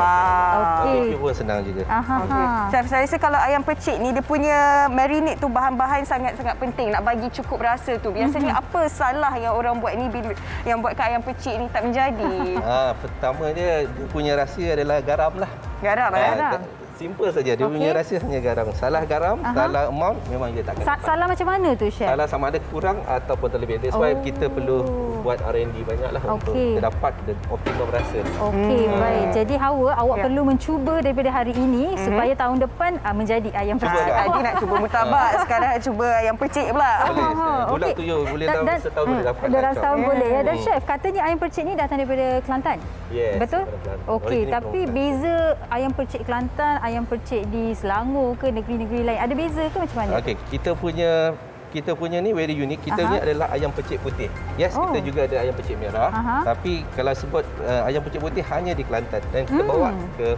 Barbecue pun senang juga. Aha. Okey. Chef, saya rasa kalau ayam percik ni dia punya marinate tu bahan-bahan sangat-sangat penting nak bagi cukup rasa tu. Biasanya Mhm. apa salah yang orang buat ni bila yang buatkan ayam percik ni tak menjadi? Ha, pertama dia, dia punya rahsia adalah garam lah. Garam eh? Ha, Garam. Simple saja. Dia Okey. punya rahsia hanya garam. Salah garam, Aha. salah amount memang dia takkan Sa- dapat. salah macam mana tu chef? Salah sama ada kurang ataupun terlebih. That's why Oh. kita perlu buat R&D banyaklah untuk Okey. kita dapat the optimum rasa. Okey, Hmm. baik. Jadi Hawa, awak Ya. perlu mencuba daripada hari ini Mhm. supaya tahun depan uh, menjadi ayam percik. lah. Tadi nak cuba mutabak, sekarang nak cuba ayam percik pula. Boleh. Ah, Bulan okey. tuyul boleh Dan- dan- setahun boleh dapat. Dalam lah, setahun Cok. boleh ya. Dan Hmm. chef, katanya ayam percik ni datang daripada Kelantan. Yes, Betul? Okey, tapi beza ayam percik Kelantan, ayam percik di Selangor ke negeri-negeri lain. Ada beza ke macam mana? Okey, kita punya kita punya ni very unique. Kita Aha. ni adalah ayam percik putih. Yes, Oh. kita juga ada ayam percik merah. Aha. Tapi kalau sebut uh, ayam percik putih hanya di Kelantan dan kita Hmm. bawa ke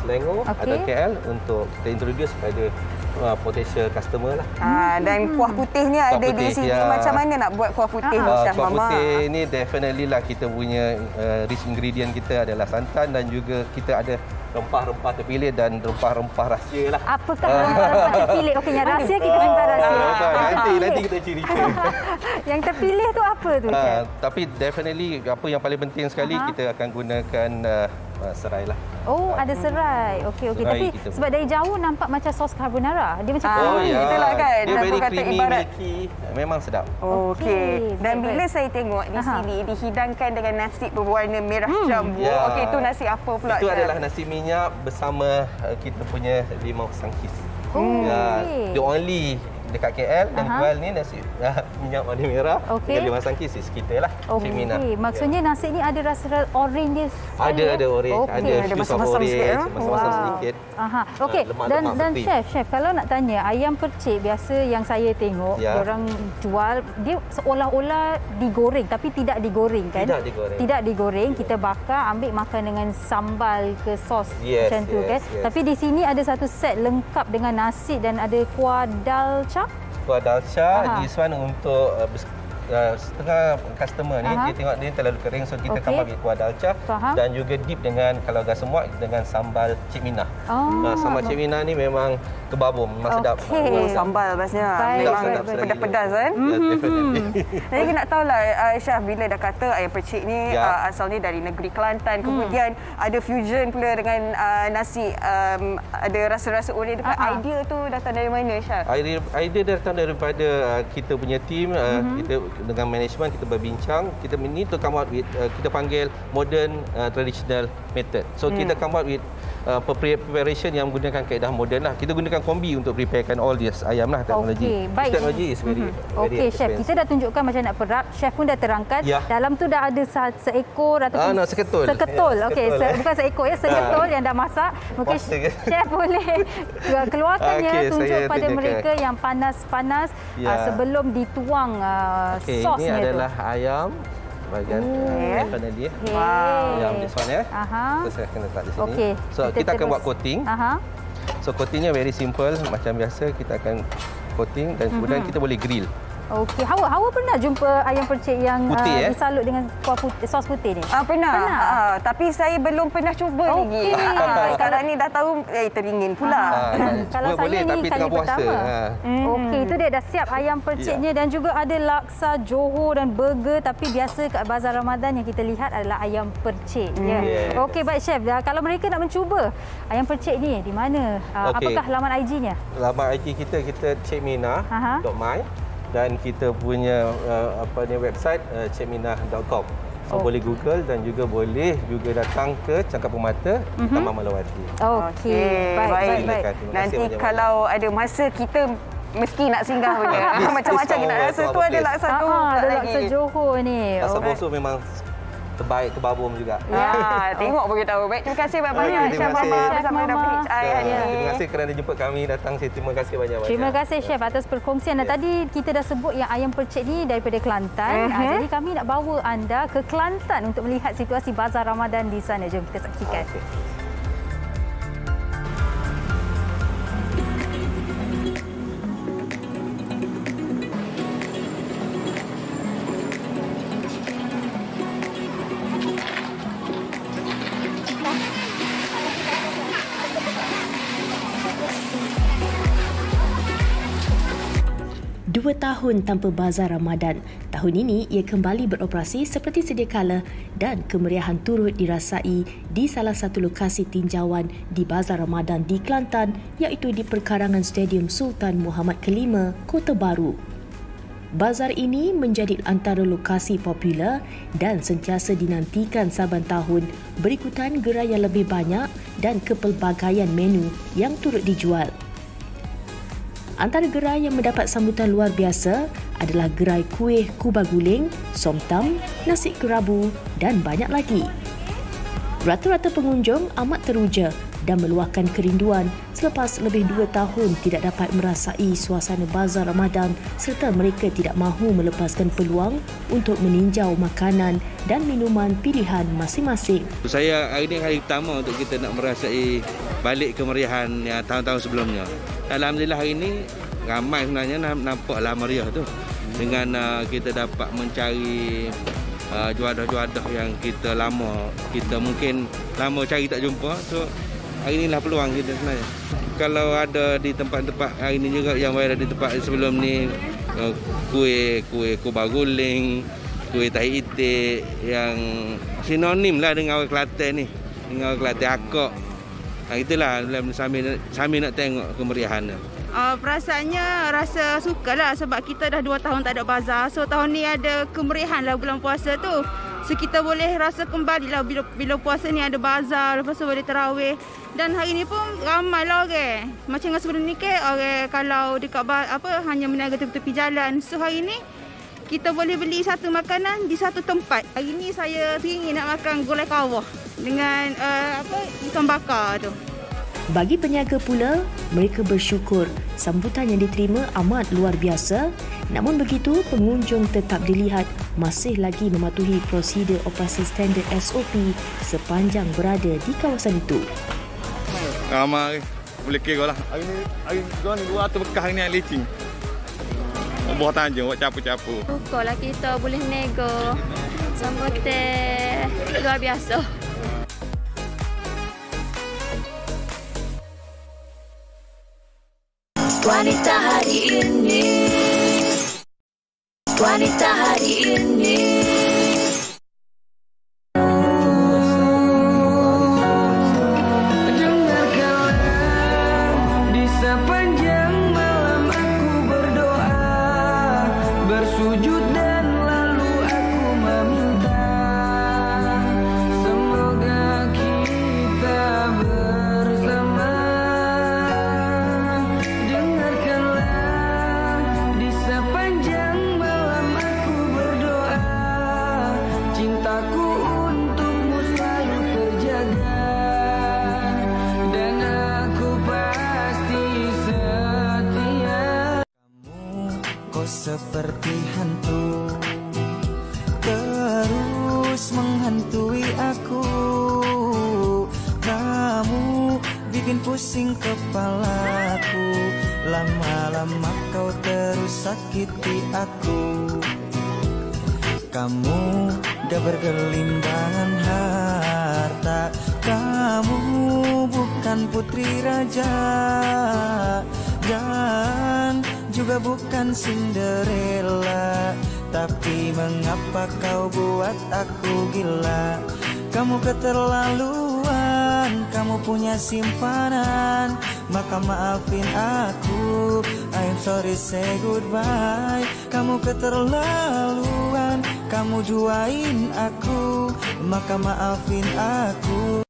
Selangor Okey. atau KL untuk kita introduce pada uh, potential customer lah. Ah, dan kuah putih ni ada Kuah di putih, sini. ya. Macam mana nak buat kuah putih ni, Uh, Chef kuah Mama? putih ni definitely lah kita punya uh, rich ingredient kita adalah santan dan juga kita ada rempah-rempah terpilih dan rempah-rempah rahsia lah. Apakah rempah-rempah terpilih? Okey, yang rahsia kita simpan rahsia. Ah, nanti nanti kita cerita. yang terpilih tu apa tu, Chef? Uh, tapi definitely apa yang paling penting sekali Aha. kita akan gunakan uh, uh, serai lah. Oh, ada serai. Okey, okey. Tapi kita sebab dari jauh nampak macam sos carbonara. Dia macam Oh creamy. ya, itulah kan. dia very kata creamy, ibarat- milky. Memang sedap. Okey. Dan baik, bila saya tengok di Aha. sini dihidangkan dengan nasi berwarna merah Hmm. jambu. Ya. Okey, itu nasi apa pula? Itu Chef? adalah nasi minyak bersama uh, kita punya limau sangkis. Oh, Ya, okey. the only dekat KL dan Aha. jual ni nasi uh, minyak warna merah Okey. dengan limau sangkis is kita lah. Cik Mina. maksudnya nasi ni ada rasa orange dia. Ada sekali, ada eh? orange, Okey. ada ada masam-masam sikit, ya? masam-masam Wow. sedikit. Aha. Okey. lemak-lemak dan dan putih. chef, chef kalau nak tanya ayam percik biasa yang saya tengok Ya. orang jual dia seolah-olah digoreng tapi tidak digoreng kan? Tidak digoreng. Tidak digoreng, kita bakar ambil makan dengan sambal ke sos Yes, macam tu yes, kan. yes. Tapi di sini ada satu set lengkap dengan nasi dan ada kuah dalca. Kuah dalca, Aha. this one untuk uh, uh, setengah customer ni Aha. dia tengok dia terlalu kering so kita okay. ambil kuah dalca Faham. dan juga dip dengan kalau gas semua dengan sambal cik Minah. Oh. Uh, sambal cik Minah ni memang kebabum, memang sedap. Okey. Oh, sambal Memang sedap, sedap pedas-pedas kan? Ya, definitely. Jadi nak tahu lah uh, Syah bila dah kata ayam percik ni Ya. uh, asalnya dari negeri Kelantan kemudian ada fusion pula dengan uh, nasi um, ada rasa-rasa oren dekat Ah, ah. idea tu datang dari mana Syah? Idea, idea datang daripada uh, kita punya team, uh, Mhm. kita dengan management kita berbincang, kita need to come out with uh, kita panggil modern uh, traditional method. So Hmm. kita come out with uh, preparation yang menggunakan kaedah moden lah. Kita gunakan kombi untuk preparekan all this ayam lah teknologi. Okey, baik. Teknologi is very, Mhm. very Okey, chef, expensive. kita dah tunjukkan macam nak perap. Chef pun dah terangkan. Ya. Dalam tu dah ada sa- seekor ataupun Ah, no, seketul. Seketul. Ya, Okey, seketul, se- eh. bukan seekor ya, seketul Ah. yang dah masak. Mungkin chef boleh keluarkannya Okey, tunjuk pada tunjukkan. mereka yang panas-panas Ya. ah, sebelum dituang ah, Okey, ini sosnya tu. adalah ayam bahagian Oh. uh, definitely. Wow. Ayam this one ya. Aha. So saya akan letak di sini. Okey, So kita, akan terus- buat coating. Aha. So coatingnya very simple macam biasa kita akan coating dan kemudian Mhm. kita boleh grill. Okey, Hawa, Hawa pernah jumpa ayam percik yang Putih, ah, eh? disalut dengan kuah putih, sos putih ni? Ah pernah. Pernah. Ah, tapi saya belum pernah cuba Okey. lagi. Ah, sekarang ni dah tahu eh teringin pula. Ah, Kalau cuba saya boleh ni tapi kali puasa. pertama. Ha. Hmm. Okey, itu dia dah siap ayam perciknya dan juga ada laksa Johor dan burger tapi biasa kat bazar Ramadan yang kita lihat adalah ayam percik. Hmm. Ya. Yes. Okey, baik chef. Dah, kalau mereka nak mencuba ayam percik ni di mana? Ah, Okey. Apakah laman IG-nya? Laman IG kita kita Aha. Dan kita punya uh, apa ni website uh, cekmina.com. Oh. So boleh Google dan juga boleh juga datang ke Cangkap Permata Mhm. mm-hmm. Taman Malawati. Okey, baik, baik, baik. Kasih Nanti kalau ada masa kita mesti nak singgah punya. Macam-macam kita nak rasa tu our ada place. laksa Ah, tu ah, ada lagi. laksa Johor ni. Rasa Alright. bosu memang terbaik kebabum juga. Ya, tengok bagi tahu. Baik, terima kasih banyak-banyak Chef terima Mama kasih. bersama dengan Eye hari Ah, ini. Terima kasih kerana jemput kami datang sini. Terima kasih banyak-banyak. Terima kasih Chef atas perkongsian. Dan tadi kita dah sebut yang ayam percik ni daripada Kelantan. Ah, jadi kami nak bawa anda ke Kelantan untuk melihat situasi bazar Ramadan di sana. Jom kita saksikan. Dua tahun tanpa bazar Ramadan, tahun ini ia kembali beroperasi seperti sedia kala dan kemeriahan turut dirasai di salah satu lokasi tinjauan di Bazar Ramadan di Kelantan iaitu di perkarangan Stadium Sultan Muhammad Kelima, Kota Baru. Bazar ini menjadi antara lokasi popular dan sentiasa dinantikan saban tahun berikutan gerai yang lebih banyak dan kepelbagaian menu yang turut dijual. Antara gerai yang mendapat sambutan luar biasa adalah gerai kuih kubah guling, somtam, nasi kerabu dan banyak lagi. Rata-rata pengunjung amat teruja dan meluahkan kerinduan selepas lebih dua tahun tidak dapat merasai suasana bazar Ramadan serta mereka tidak mahu melepaskan peluang untuk meninjau makanan dan minuman pilihan masing-masing. Saya hari ini hari pertama untuk kita nak merasai balik kemeriahan yang tahun-tahun sebelumnya. Alhamdulillah hari ini ramai sebenarnya nam- nampaklah meriah tu. Dengan uh, kita dapat mencari uh, juadah-juadah yang kita lama kita mungkin lama cari tak jumpa. So hari inilah peluang kita sebenarnya. Kalau ada di tempat-tempat hari ini juga yang viral di tempat sebelum ni uh, kuih kuih kubah guling kuih tahi itik yang sinonim lah dengan orang Kelantan ni. Dengan orang Kelantan akak ha, itulah sambil, sambil nak tengok kemeriahan dia Uh, perasaannya rasa suka lah sebab kita dah 2 tahun tak ada bazar. So tahun ni ada kemeriahan lah bulan puasa tu. So kita boleh rasa kembali lah bila, bila puasa ni ada bazar. Lepas tu boleh terawih. Dan hari ni pun ramai lah orang. Macam dengan sebelum ni ke orang kalau dekat apa hanya meniaga tepi-tepi jalan. So hari ni kita boleh beli satu makanan di satu tempat. Hari ni saya ingin nak makan gulai kawah dengan uh, apa ikan bakar tu. Bagi peniaga pula, mereka bersyukur sambutan yang diterima amat luar biasa. Namun begitu, pengunjung tetap dilihat masih lagi mematuhi prosedur operasi standard SOP sepanjang berada di kawasan itu. Ramai boleh kira lah. Hari ni, hari ni 200 bekas hari ni yang licin. Buah tanjung, buat capu-capu. Syukurlah kita boleh nego sambutan luar biasa. Wanita hari ini Wanita hari ini Kamu dah bergelimbangan harta. Kamu bukan putri raja. Dan juga bukan Cinderella. Tapi mengapa kau buat aku gila? Kamu keterlaluan Kamu punya simpanan. Maka maafin aku sorry say goodbye. Kamu keterlaluan Kamu duain aku. Maka maafin aku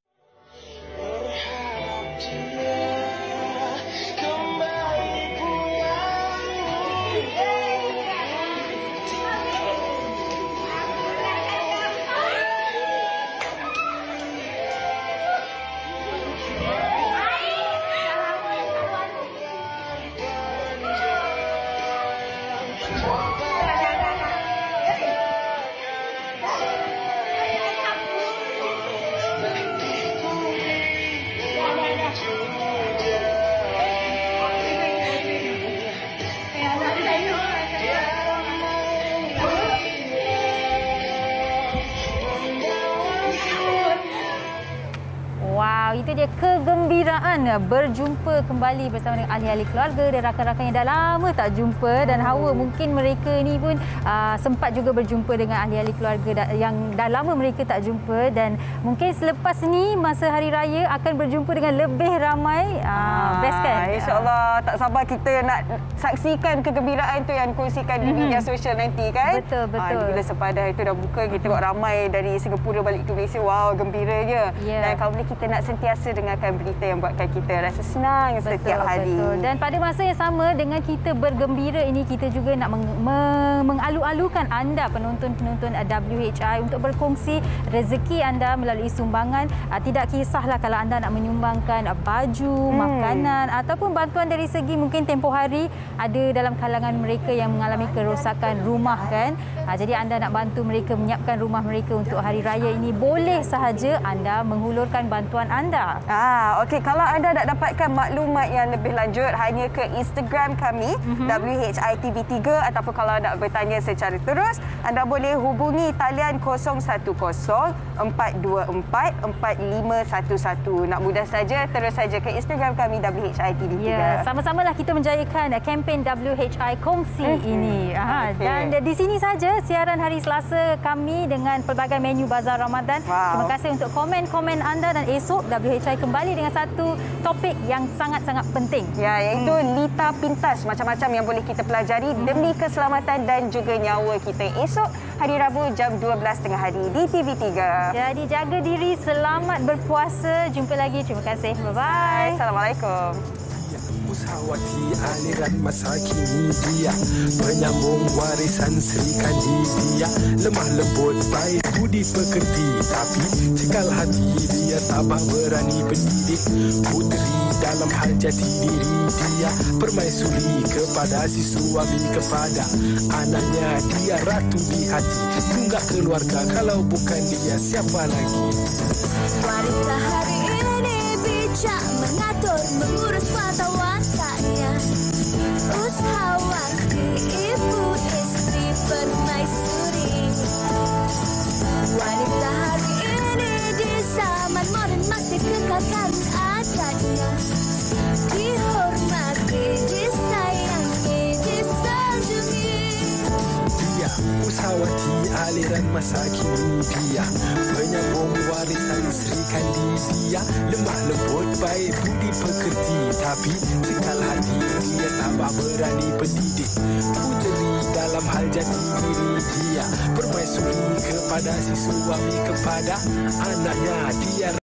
berjumpa kembali bersama dengan ahli-ahli keluarga dan rakan-rakan yang dah lama tak jumpa dan Hawa mungkin mereka ni pun uh, sempat juga berjumpa dengan ahli-ahli keluarga yang dah lama mereka tak jumpa dan mungkin selepas ni masa hari raya akan berjumpa dengan lebih ramai uh, best kan? InsyaAllah tak sabar kita nak saksikan kegembiraan tu yang kongsikan di media sosial nanti kan. Betul, betul. Ah, bila sepadan itu dah buka, kita tengok ramai dari Singapura balik ke Malaysia. Wow, gembiranya. Ya. Dan kalau boleh kita nak sentiasa dengarkan berita yang buatkan kita rasa senang setiap hari. Betul. Dan pada masa yang sama dengan kita bergembira ini kita juga nak meng, me, mengalu-alukan anda penonton-penonton WHI untuk berkongsi rezeki anda melalui sumbangan. Uh, Tidak kisahlah kalau anda nak menyumbangkan uh, baju, Hmm. makanan ataupun bantuan dari segi mungkin tempoh hari ada dalam kalangan mereka yang mengalami kerosakan rumah kan. Uh, Jadi anda nak bantu mereka menyiapkan rumah mereka untuk hari raya ini boleh sahaja anda menghulurkan bantuan anda anda. Ah, okey kalau anda nak dapatkan maklumat yang lebih lanjut hanya ke Instagram kami mm-hmm. WHITV3 ataupun kalau nak bertanya secara terus anda boleh hubungi talian 010 424 4511. Nak mudah saja terus saja ke Instagram kami WHITV3. Ya, sama-samalah kita menjayakan kempen WHI Kongsi mm-hmm. ini. Aha, okay. dan di sini saja siaran hari Selasa kami dengan pelbagai menu bazar Ramadan. Wow. Terima kasih untuk komen-komen anda dan esok WHI kembali dengan satu topik yang sangat-sangat penting. Ya, iaitu hmm. lita pintas macam-macam yang boleh kita pelajari hmm. demi keselamatan dan juga nyawa kita esok hari Rabu jam 12 tengah hari di TV3. Jadi jaga diri, selamat berpuasa. Jumpa lagi. Terima kasih. Bye-bye. Assalamualaikum usahawati aliran masa kini dia Penyambung warisan Sri Kandi dia Lemah lembut baik budi pekerti. Tapi cekal hati dia tabah berani pendidik. Puteri dalam hal jati diri dia. Permaisuri kepada si suami kepada. Anaknya dia ratu di hati. Tunggak keluarga kalau bukan dia siapa lagi? Wanita hari bijak mengatur mengurus mata wataknya usahawati aliran masa kini dia. Penyambung warisan Sri Kandi dia Lemah lembut baik budi pekerti. Tapi cekal hati dia tabah berani pendidik Puteri dalam hal jati diri dia. Permaisuri kepada si suami kepada anaknya. Dia